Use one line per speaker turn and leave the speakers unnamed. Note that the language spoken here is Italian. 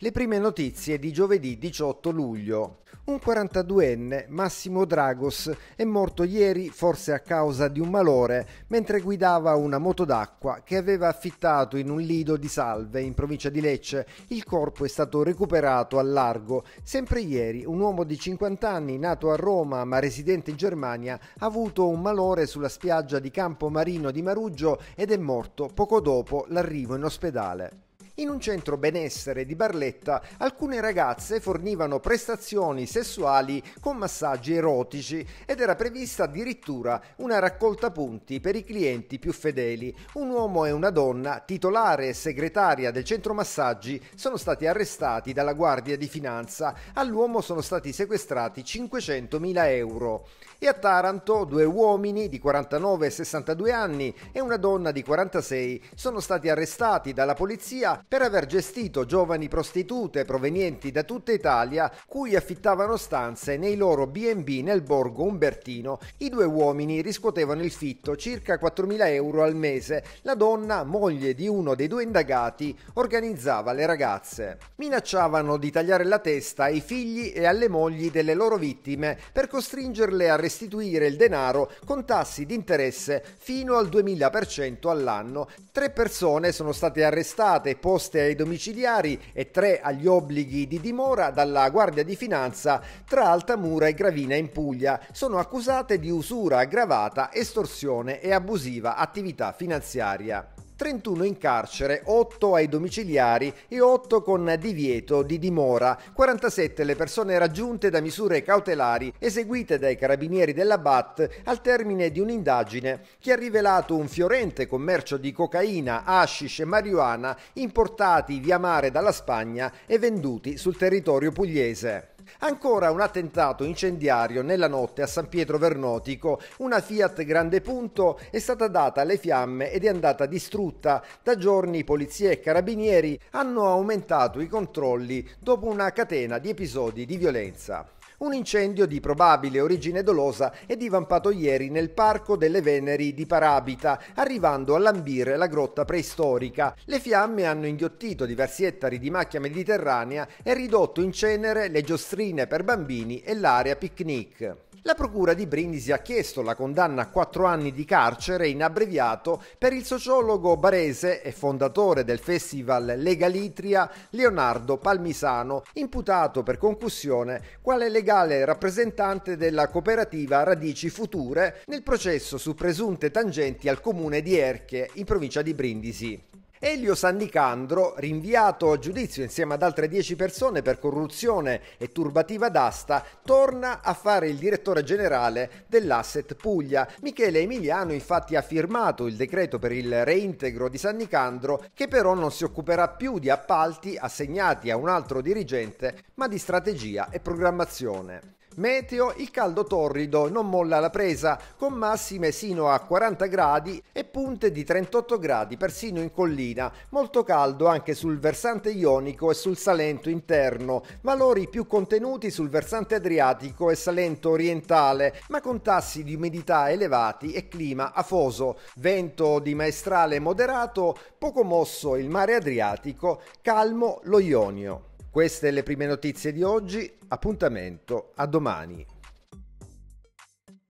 Le prime notizie di giovedì 18 luglio. Un 42enne, Massimo Dragos, è morto ieri forse a causa di un malore mentre guidava una moto d'acqua che aveva affittato in un lido di Salve in provincia di Lecce. Il corpo è stato recuperato al largo. Sempre ieri un uomo di 50 anni, nato a Roma ma residente in Germania, ha avuto un malore sulla spiaggia di Campo Marino di Maruggio ed è morto poco dopo l'arrivo in ospedale. In un centro benessere di Barletta alcune ragazze fornivano prestazioni sessuali con massaggi erotici ed era prevista addirittura una raccolta punti per i clienti più fedeli. Un uomo e una donna, titolare e segretaria del centro massaggi, sono stati arrestati dalla Guardia di Finanza. All'uomo sono stati sequestrati 500.000 euro. E a Taranto due uomini di 49 e 62 anni e una donna di 46 sono stati arrestati dalla polizia per aver gestito giovani prostitute provenienti da tutta Italia cui affittavano stanze nei loro B&B nel borgo Umbertino. I due uomini riscuotevano il fitto circa 4.000 euro al mese. La donna, moglie di uno dei due indagati, organizzava le ragazze. Minacciavano di tagliare la testa ai figli e alle mogli delle loro vittime per costringerle a restituire il denaro con tassi di interesse fino al 2000% all'anno. Tre persone sono state arrestate e poste ai domiciliari e tre agli obblighi di dimora dalla Guardia di Finanza tra Altamura e Gravina in Puglia. Sono accusate di usura aggravata, estorsione e abusiva attività finanziaria. 31 in carcere, 8 ai domiciliari e 8 con divieto di dimora, 47 le persone raggiunte da misure cautelari eseguite dai carabinieri della BAT al termine di un'indagine che ha rivelato un fiorente commercio di cocaina, hashish e marijuana importati via mare dalla Spagna e venduti sul territorio pugliese. Ancora un attentato incendiario nella notte a San Pietro Vernotico. Una Fiat Grande Punto è stata data alle fiamme ed è andata distrutta. Da giorni polizia e carabinieri hanno aumentato i controlli dopo una catena di episodi di violenza. Un incendio di probabile origine dolosa è divampato ieri nel Parco delle Veneri di Parabita, arrivando a lambire la grotta preistorica. Le fiamme hanno inghiottito diversi ettari di macchia mediterranea e ridotto in cenere le giostrine per bambini e l'area picnic. La Procura di Brindisi ha chiesto la condanna a quattro anni di carcere in abbreviato per il sociologo barese e fondatore del festival Legalitria Leonardo Palmisano, imputato per concussione quale legale rappresentante della cooperativa Radici Future nel processo su presunte tangenti al comune di Erche in provincia di Brindisi. Elio Sannicandro, rinviato a giudizio insieme ad altre 10 persone per corruzione e turbativa d'asta, torna a fare il direttore generale dell'Asset Puglia. Michele Emiliano infatti ha firmato il decreto per il reintegro di Sannicandro, che però non si occuperà più di appalti assegnati a un altro dirigente, ma di strategia e programmazione. Meteo, il caldo torrido non molla la presa, con massime sino a 40 gradi e punte di 38 gradi persino in collina, molto caldo anche sul versante ionico e sul Salento interno, valori più contenuti sul versante adriatico e Salento orientale, ma con tassi di umidità elevati e clima afoso, vento di maestrale moderato, poco mosso il mare Adriatico, calmo lo Ionio. Queste le prime notizie di oggi, appuntamento a domani.